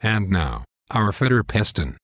And now, our fitter Peston.